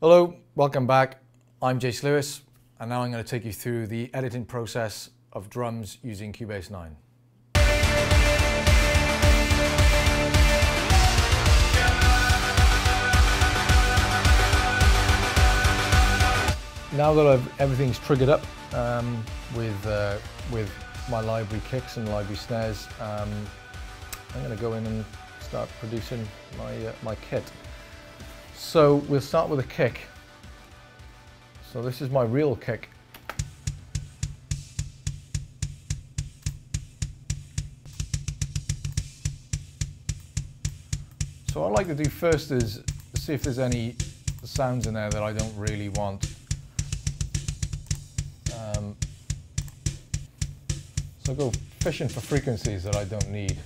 Hello, welcome back. I'm Jayce Lewis, and now I'm going to take you through the editing process of drums using Cubase 9. Now that I've, everything's triggered up um, with, uh, with my library kicks and library snares, um, I'm going to go in and start producing my, uh, my kit. So we'll start with a kick. So this is my real kick. So what I like to do first is see if there's any sounds in there that I don't really want. Um, so I go fishing for frequencies that I don't need.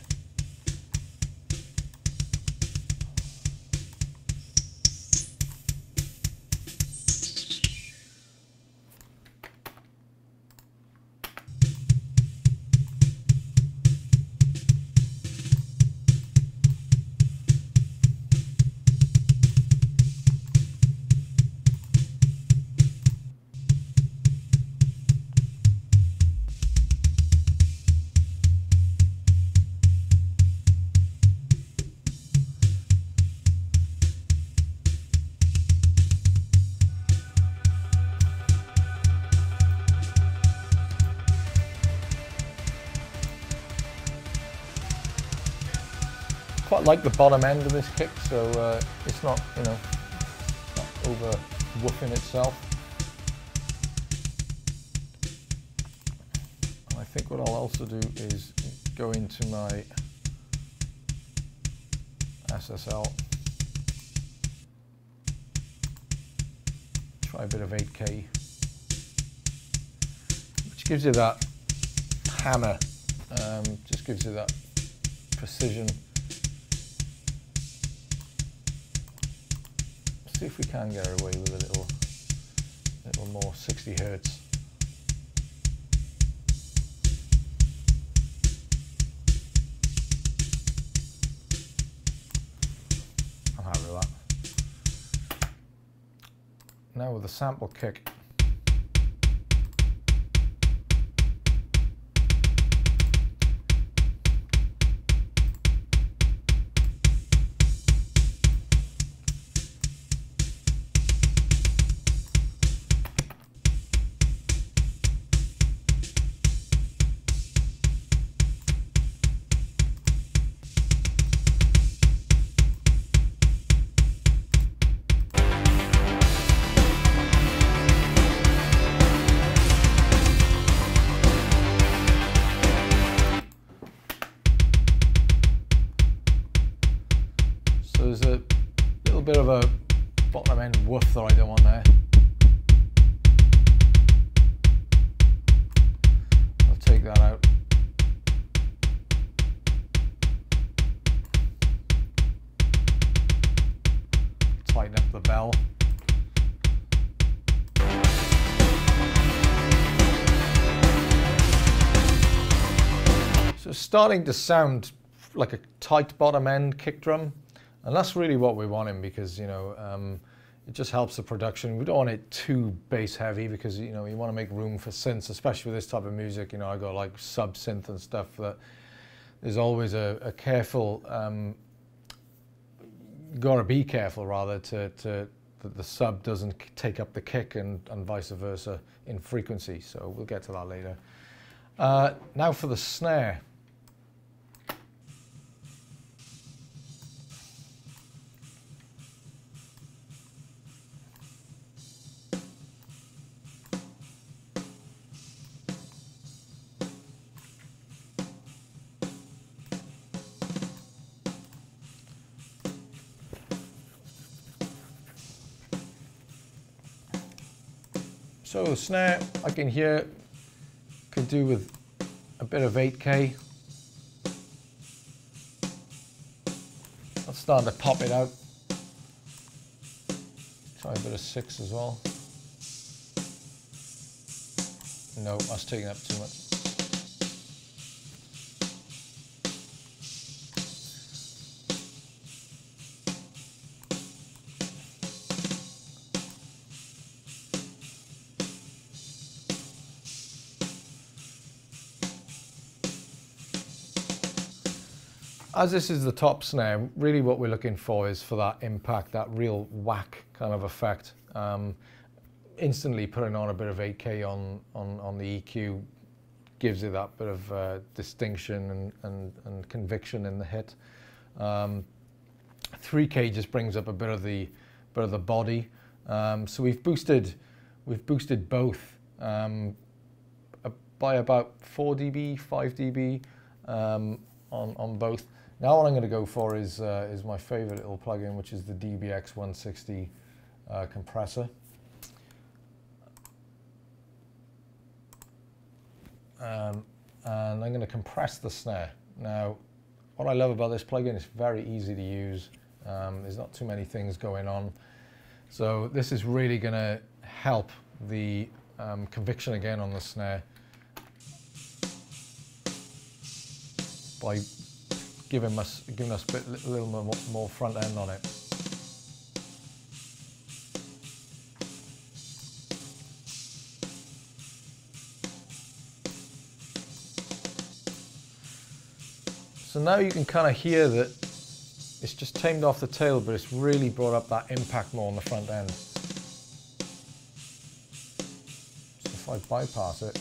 Like the bottom end of this kick, so uh, it's not, you know, not over woofing itself. And I think what I'll also do is go into my SSL, try a bit of 8K, which gives you that hammer, um, just gives you that precision see if we can get away with a little, little more 60 hertz. I'm happy with that. Now with the sample kick, Up the bell. So it's starting to sound like a tight bottom end kick drum. And that's really what we want him because, you know, um, it just helps the production. We don't want it too bass heavy because, you know, you want to make room for synths, especially with this type of music. You know, I got like sub synth and stuff that there's always a, a careful, um, got to be careful rather to, to that the sub doesn't take up the kick and, and vice versa in frequency. So we'll get to that later. Uh, now for the snare. Oh, so snare, I can hear, could do with a bit of 8K. I'm starting to pop it out. Try a bit of six as well. No, that's taking up too much. As this is the top snare, really what we're looking for is for that impact, that real whack kind of effect. Um, instantly putting on a bit of 8K on, on, on the EQ gives it that bit of uh, distinction and, and, and, conviction in the hit. Um, 3K just brings up a bit of the bit of the body. Um, so we've boosted we've boosted both um, by about 4 dB, 5 dB um, on on both. Now what I'm going to go for is uh, is my favorite little plugin, which is the DBX 160 uh, compressor. Um, and I'm going to compress the snare. Now, what I love about this plugin is very easy to use. Um, there's not too many things going on. So this is really going to help the um, conviction again on the snare by giving us, giving us a, bit, little more, more front end on it. So now you can kind of hear that it's just tamed off the tail, but it's really brought up that impact more on the front end. So if I bypass it,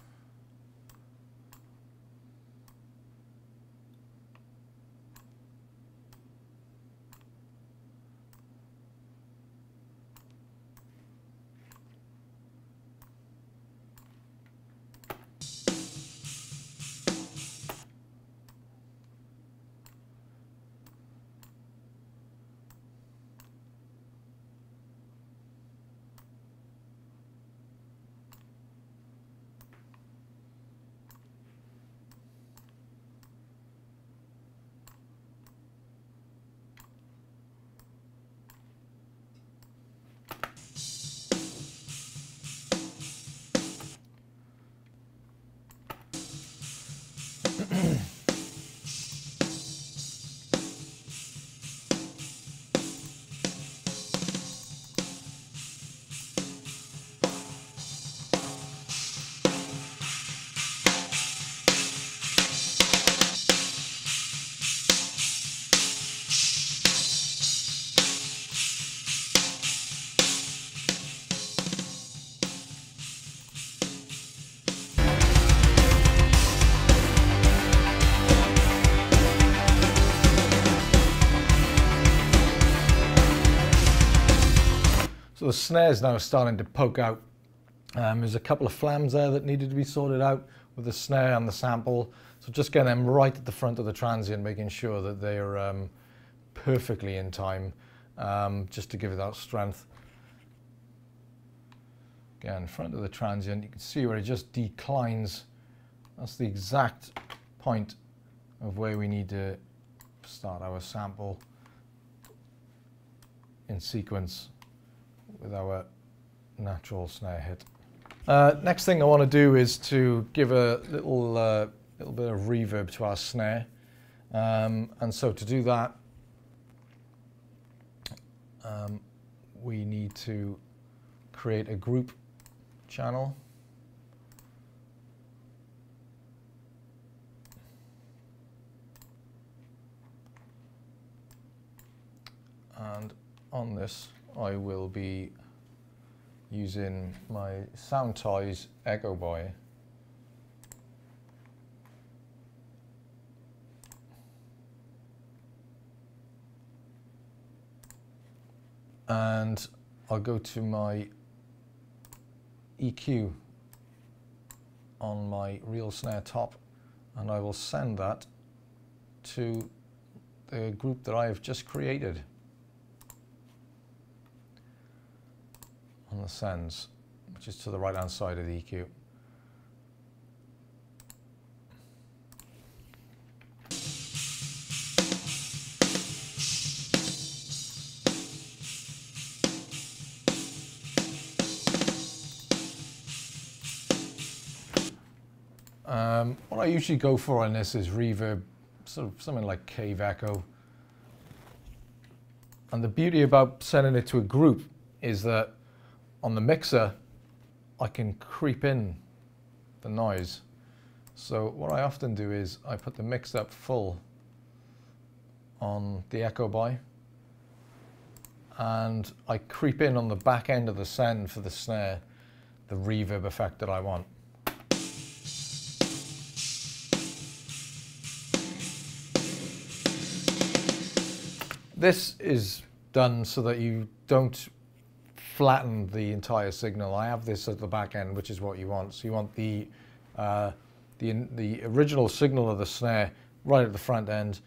snare's now starting to poke out. Um, there's a couple of flams there that needed to be sorted out with the snare and the sample. So just getting them right at the front of the transient, making sure that they are um, perfectly in time, um, just to give it that strength. Again, front of the transient, you can see where it just declines. That's the exact point of where we need to start our sample in sequence with our natural snare hit. Uh, next thing I want to do is to give a little, uh, little bit of reverb to our snare. Um, and so to do that, um, we need to create a group channel. And on this, I will be using my Sound Soundtoys Echo Boy and I'll go to my EQ on my real snare top and I will send that to the group that I have just created. on the sends, which is to the right hand side of the EQ. Um, what I usually go for on this is reverb, sort of something like cave echo. And the beauty about sending it to a group is that on the mixer, I can creep in the noise. So what I often do is I put the mix up full on the Echo Boy and I creep in on the back end of the send for the snare the reverb effect that I want. This is done so that you don't flatten the entire signal. I have this at the back end, which is what you want. So you want the, uh, the, the original signal of the snare right at the front end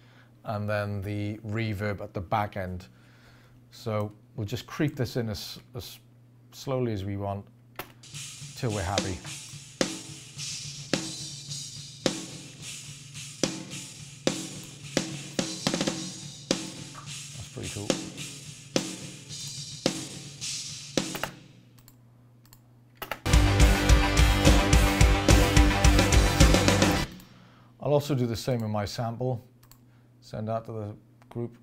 and then the reverb at the back end. So we'll just creep this in as, as slowly as we want till we're happy. Also do the same with my sample, send that to the group.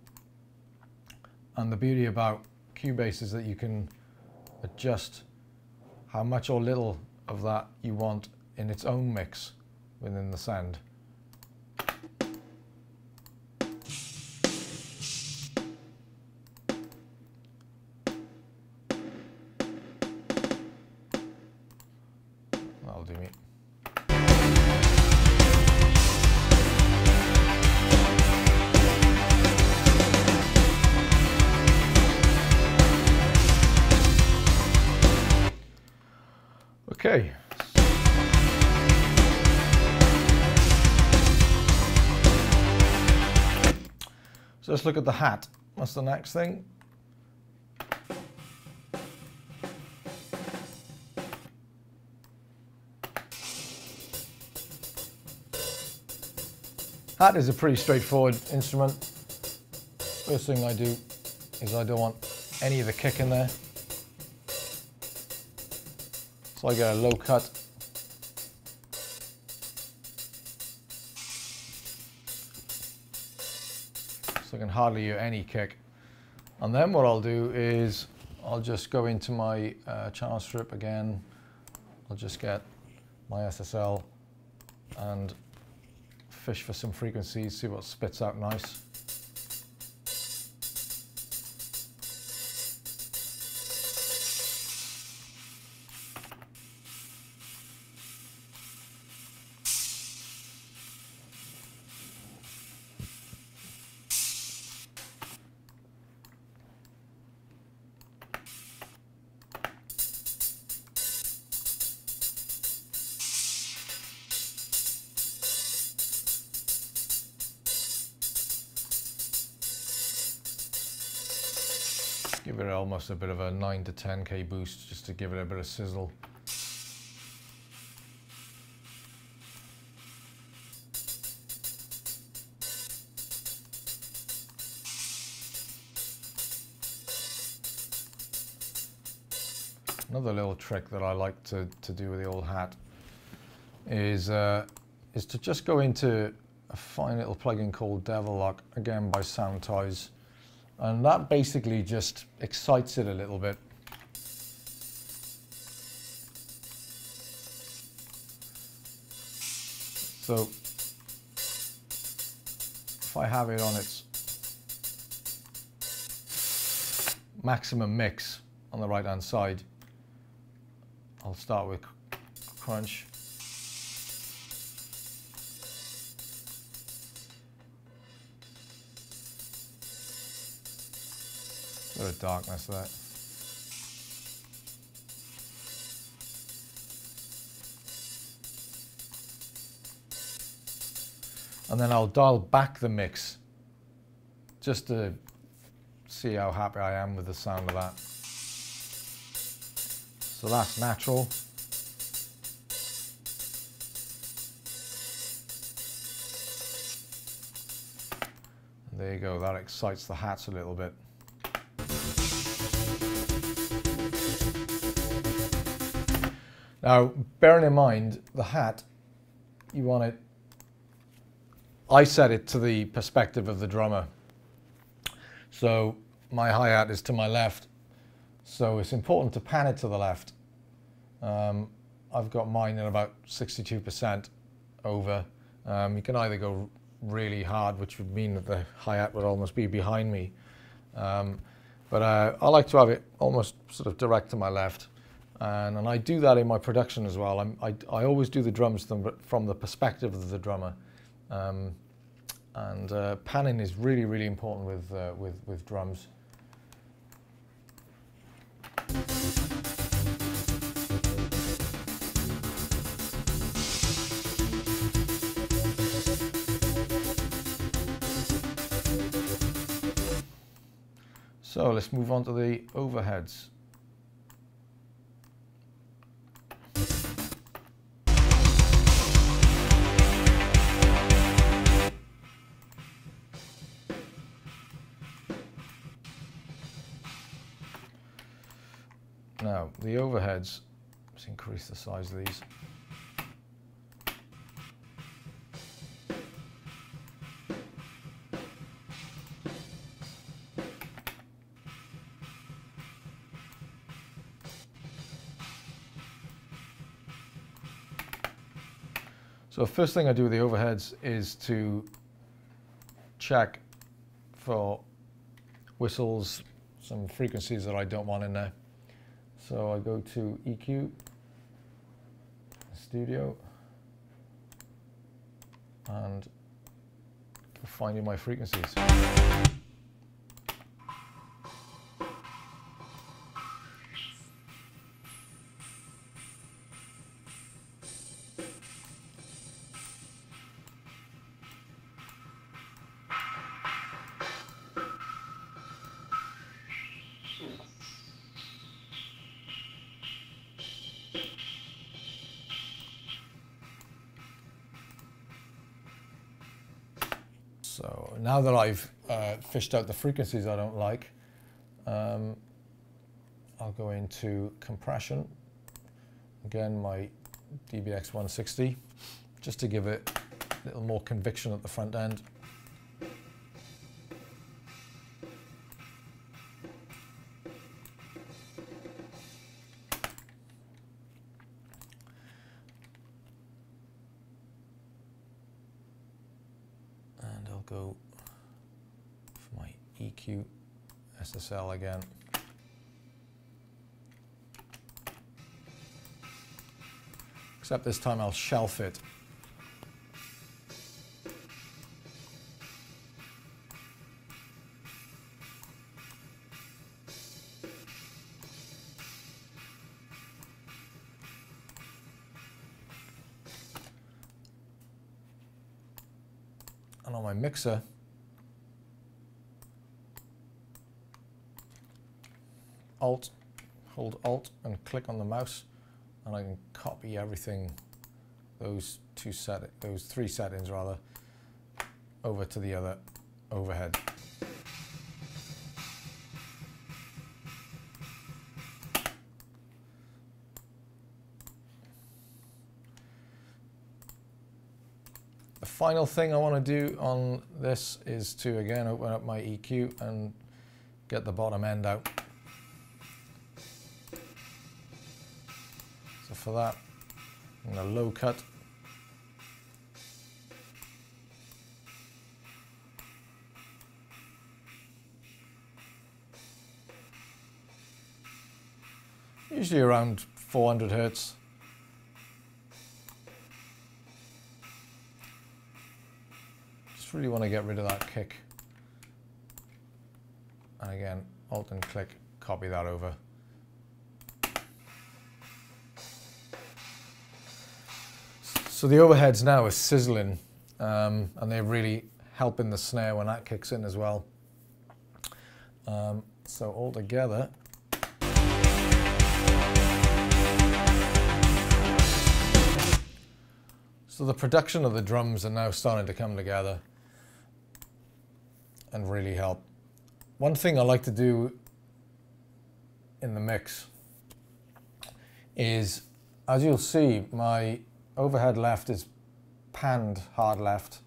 And the beauty about Cubase is that you can adjust how much or little of that you want in its own mix within the send. Let's look at the hat. What's the next thing? Hat is a pretty straightforward instrument. First thing I do is I don't want any of the kick in there. So I get a low cut. Can hardly hear any kick. And then what I'll do is I'll just go into my uh, channel strip again. I'll just get my SSL and fish for some frequencies, see what spits out nice. A bit of a 9 to 10k boost just to give it a bit of sizzle. Another little trick that I like to, to do with the old hat is, uh, is to just go into a fine little plugin called Devil-Loc, again by Sound Soundtoys. And that basically just excites it a little bit. So if I have it on its maximum mix on the right hand side, I'll start with crunch. Bit of darkness there. And then I'll dial back the mix just to see how happy I am with the sound of that. So that's natural. And there you go, that excites the hats a little bit. Now, bearing in mind, the hat you want it, I set it to the perspective of the drummer. So my hi-hat is to my left, so it's important to pan it to the left. Um, I've got mine at about 62% over. Um, you can either go really hard, which would mean that the hi-hat would almost be behind me. Um, but uh, I like to have it almost sort of direct to my left. And, and I do that in my production as well. I'm, i I, always do the drums from the perspective of the drummer. Um, and uh, panning is really, really important with, uh, with, with drums. So let's move on to the overheads. The overheads, let's increase the size of these. So the first thing I do with the overheads is to check for whistles, some frequencies that I don't want in there. So I go to EQ, Studio, and finding my frequencies. Now that I've uh, fished out the frequencies I don't like, um, I'll go into compression. Again, my DBX 160, just to give it a little more conviction at the front end. Again. Except this time I'll shelf it. and on my mixer, Alt, hold Alt and click on the mouse and I can copy everything, those two set, those three settings rather, over to the other overhead. The final thing I want to do on this is to again open up my EQ and get the bottom end out. For that, And a low cut. Usually around 400 hertz. Just really want to get rid of that kick. And again, Alt and click, copy that over. So the overheads now are sizzling um, and they're really helping the snare when that kicks in as well. Um, so all together, So the production of the drums are now starting to come together and really help. One thing I like to do in the mix is, as you'll see, my overhead left is panned hard left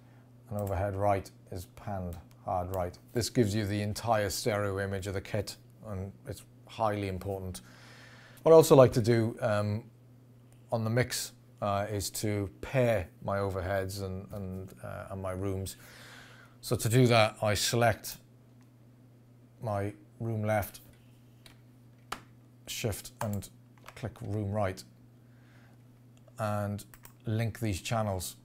and overhead right is panned hard right. This gives you the entire stereo image of the kit and it's highly important. What I also like to do um, on the mix uh, is to pair my overheads and, and, uh, and my rooms. So to do that, I select my room left, shift and click room right and link these channels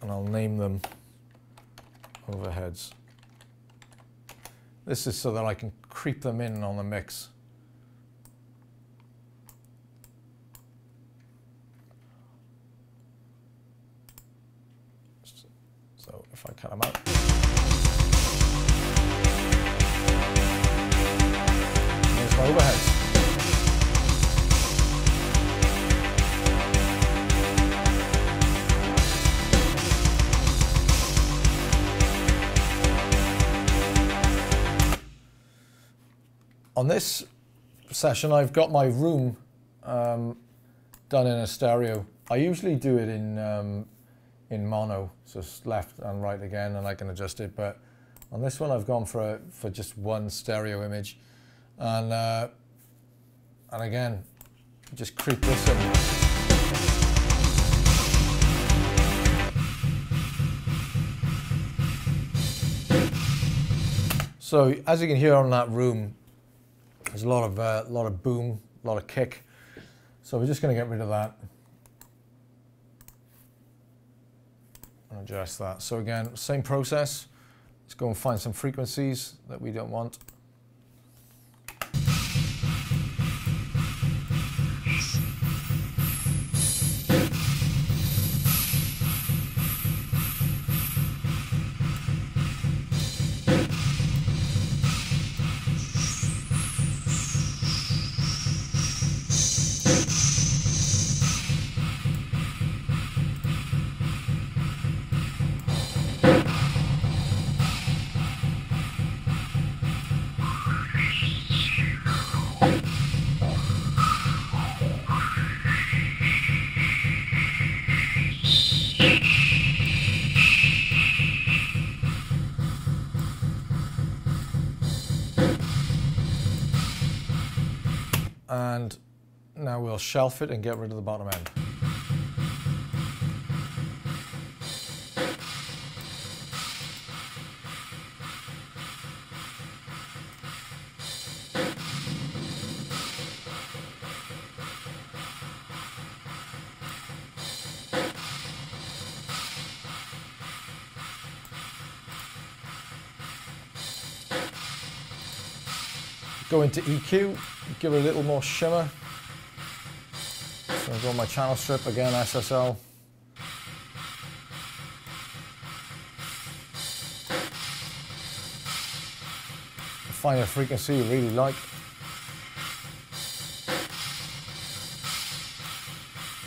and I'll name them overheads. This is so that I can creep them in on the mix. So if I cut them out. My overheads. On this session, I've got my room um, done in a stereo. I usually do it in um, in mono, so left and right again, and I can adjust it. But on this one, I've gone for a, for just one stereo image, and uh, and again, just creep this in. So as you can hear on that room, there's a lot of uh, lot of boom, a lot of kick. So we're just going to get rid of that. And adjust that. So again, same process. Let's go and find some frequencies that we don't want. We'll shelf it and get rid of the bottom end. Go into EQ, give it a little more shimmer. I've got my channel strip again, SSL. Find a frequency you really like.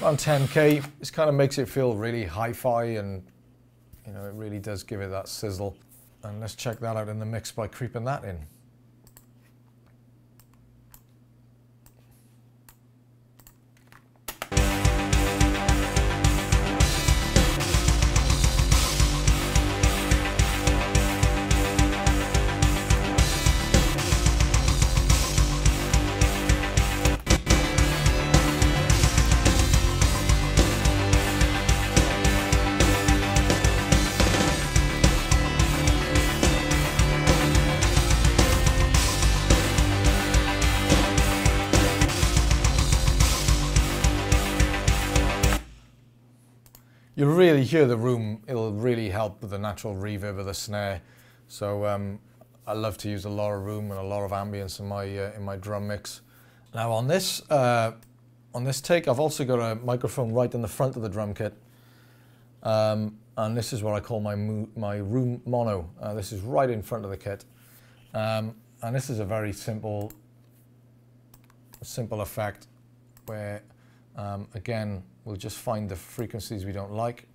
Around 10k, this kind of makes it feel really hi-fi and you know, it really does give it that sizzle. And let's check that out in the mix by creeping that in. Hear the room. It'll really help with the natural reverb of the snare. So um, I love to use a lot of room and a lot of ambience in my uh, in my drum mix. Now on this uh, on this take, I've also got a microphone right in the front of the drum kit, um, and this is what I call my my room mono. Uh, this is right in front of the kit, um, and this is a very simple simple effect where um, again We'll just find the frequencies we don't like.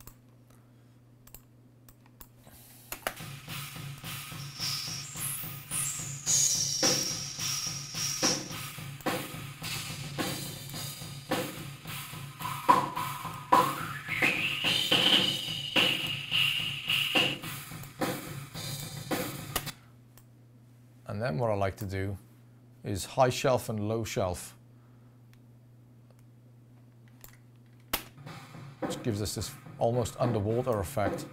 Like to do is high shelf and low shelf. Which gives us this almost underwater effect.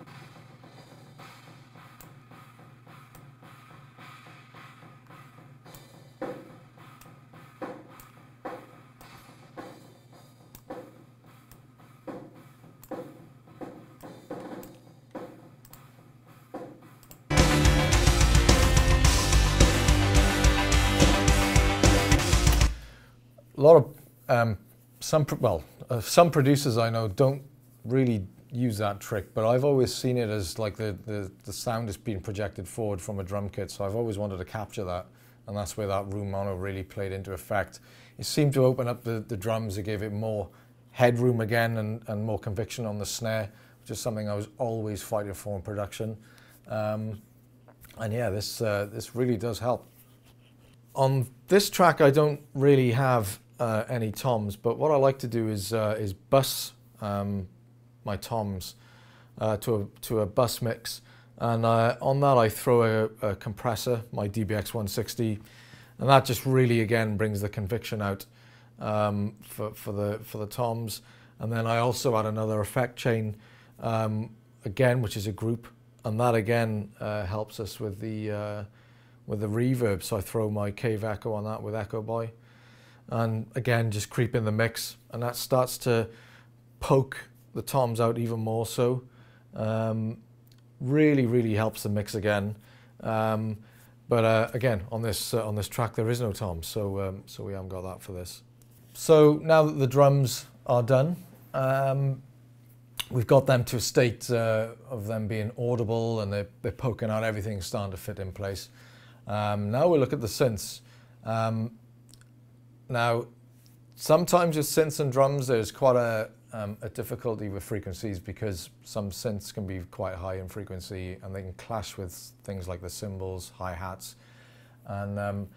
Some well uh, some producers I know don't really use that trick, but I've always seen it as like the, the, the sound is being projected forward from a drum kit, so I've always wanted to capture that, and that's where that room mono really played into effect. It seemed to open up the, the drums, it gave it more headroom again and, and more conviction on the snare, which is something I was always fighting for in production. Um, and yeah, this, uh, this really does help. On this track, I don't really have uh, any toms, but what I like to do is uh, is bus um, my toms uh, to a to a bus mix, and uh, on that I throw a, a, compressor, my DBX 160, and that just really again brings the conviction out um, for for the for the toms, and then I also add another effect chain, um, again which is a group, and that again uh, helps us with the uh, with the reverb. So I throw my Cave Echo on that with Echo Boy and again just creep in the mix. And that starts to poke the toms out even more so. Um, really really helps the mix again. Um, but uh, again on this uh, on this track there is no toms. So um, so we haven't got that for this. So now that the drums are done um, we've got them to a state uh, of them being audible and they're, they're poking out. Everything starting to fit in place. Um, now we look at the synths. Um, now, sometimes with synths and drums, there's quite a, um, a difficulty with frequencies because some synths can be quite high in frequency and they can clash with things like the cymbals, hi-hats. And, um,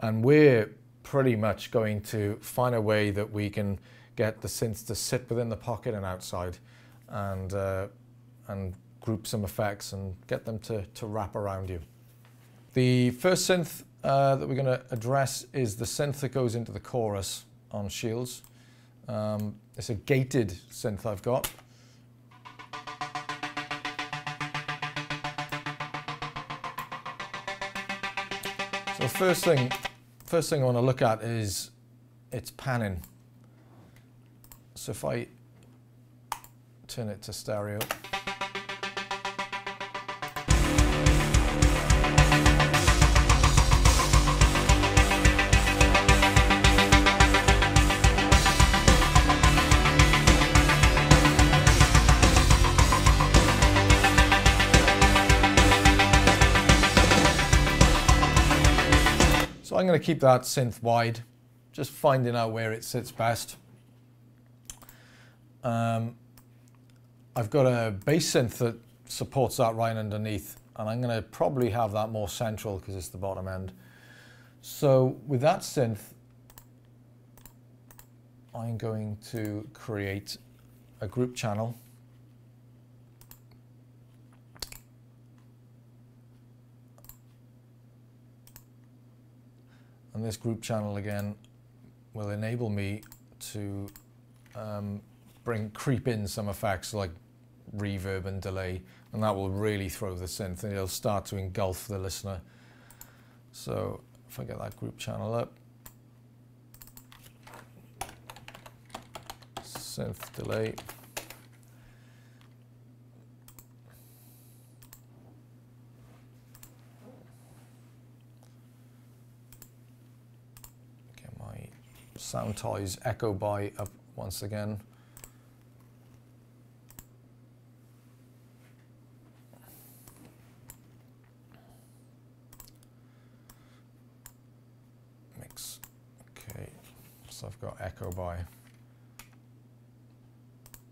and we're pretty much going to find a way that we can get the synths to sit within the pocket and outside and, uh, and group some effects and get them to, to wrap around you. The first synth uh, that we're going to address is the synth that goes into the chorus on Shields. Um, it's a gated synth I've got. So first thing, first thing I want to look at is its panning. So if I turn it to stereo. So I'm going to keep that synth wide, just finding out where it sits best. Um, I've got a bass synth that supports that right underneath, and I'm going to probably have that more central because it's the bottom end. So with that synth, I'm going to create a group channel And this group channel again will enable me to um, bring creep in some effects like reverb and delay and that will really throw the synth and it'll start to engulf the listener. So if I get that group channel up, synth delay, Soundtoys Echo Boy up once again. Mix. Okay, so I've got Echo Boy.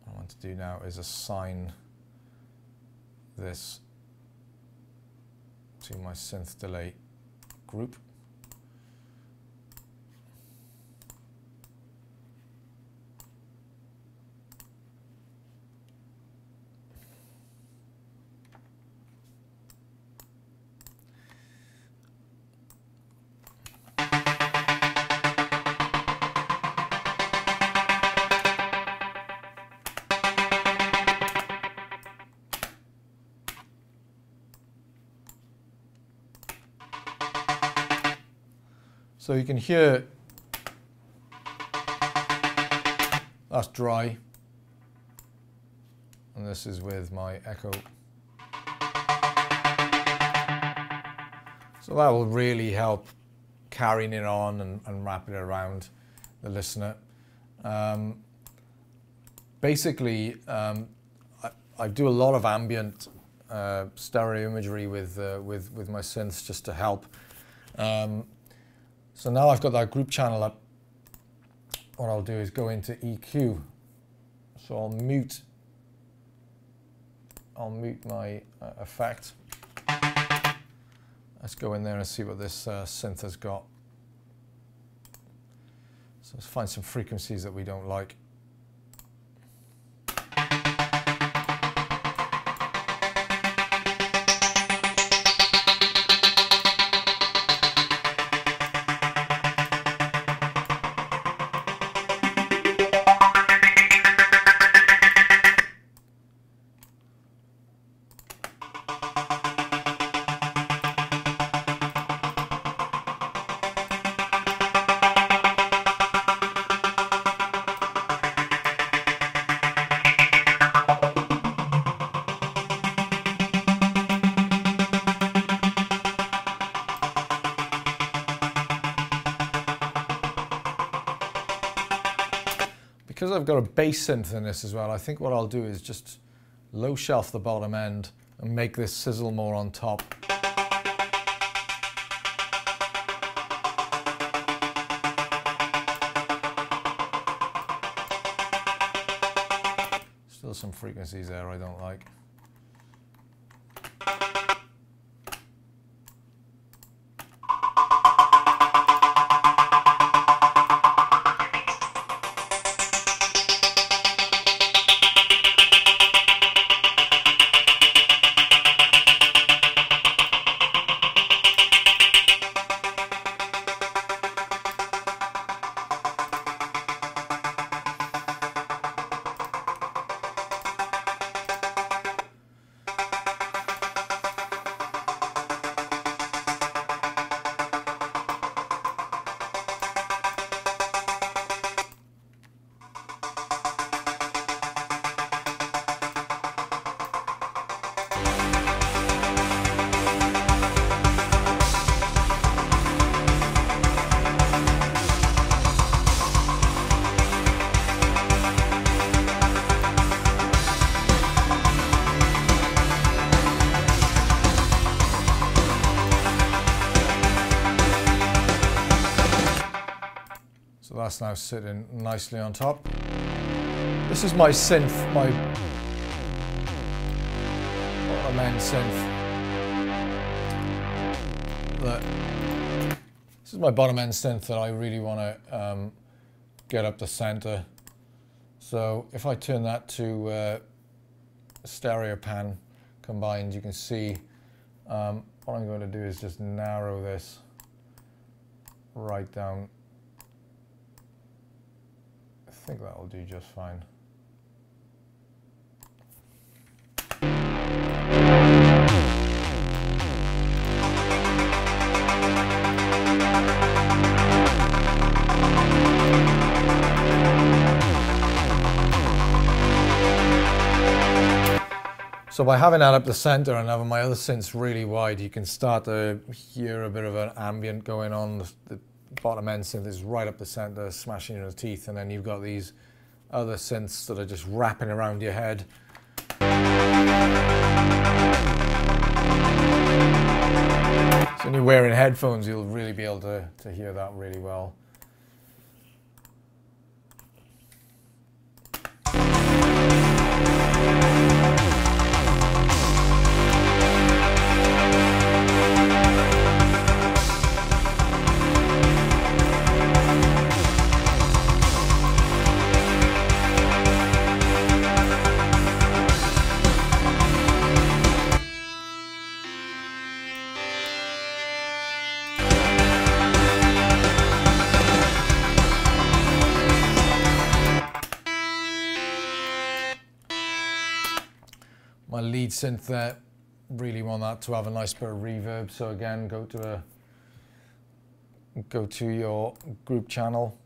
What I want to do now is assign this to my synth delay group. So you can hear that's dry. And this is with my echo. So that will really help carrying it on and, and wrapping it around the listener. Um, basically, um, I, I, do a lot of ambient uh, stereo imagery with, uh, with, with my synths just to help. Um, so now I've got that group channel up, what I'll do is go into EQ. So I'll mute, I'll mute my uh, effect. Let's go in there and see what this uh, synth has got. So let's find some frequencies that we don't like. Because I've got a bass synth in this as well, I think what I'll do is just low shelf the bottom end and make this sizzle more on top. Still some frequencies there I don't like. Now sitting nicely on top. This is my synth, my end synth. That, this is my bottom end synth that I really want to um, get up the center. So if I turn that to uh, stereo pan combined, you can see um, what I'm going to do is just narrow this right down I think that'll do just fine. So by having that up the center and having my other synths really wide, you can start to hear a bit of an ambient going on. The, the bottom end synth is right up the center, smashing your teeth, and then you've got these other synths that are just wrapping around your head. So when you're wearing headphones, you'll really be able to, to hear that really well. Lead synth there, really want that to have a nice bit of reverb. So again, go to a go to your group channel.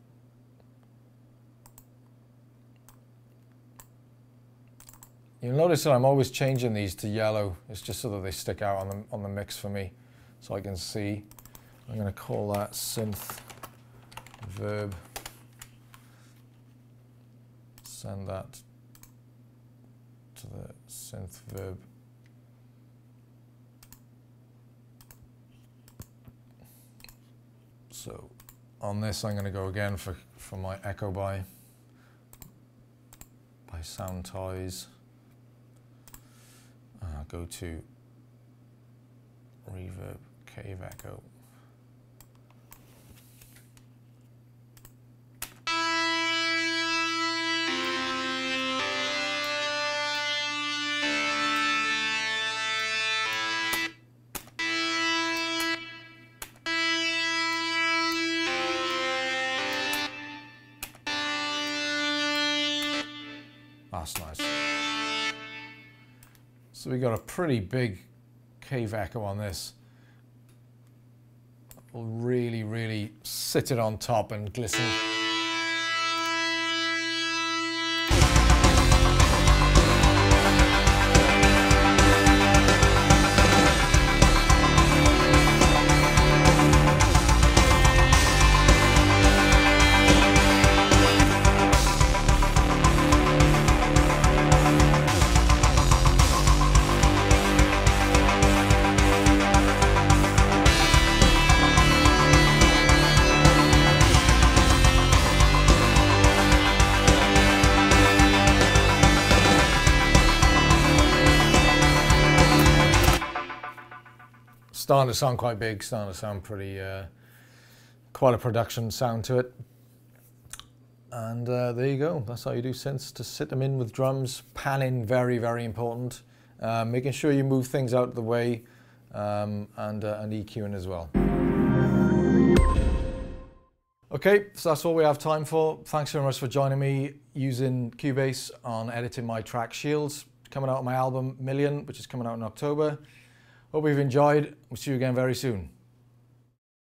You'll notice that I'm always changing these to yellow. It's just so that they stick out on the, on the mix for me so I can see. I'm going to call that synth verb. Send that synth verb. So on this, I'm going to go again for, for my Echo Boy, by Soundtoys. Uh, go to reverb cave echo. So we got a pretty big cave echo on this. Will really, really sit it on top and glisten. Starting to sound quite big, starting to sound pretty, uh, quite a production sound to it. And uh, there you go, that's how you do synths, to sit them in with drums. Panning, very, very important. Uh, making sure you move things out of the way um, and, uh, and EQing as well. Okay, so that's all we have time for. Thanks very much for joining me using Cubase on editing my track Shields. Coming out on my album Million, which is coming out in October. Hope you've enjoyed. We'll see you again very soon.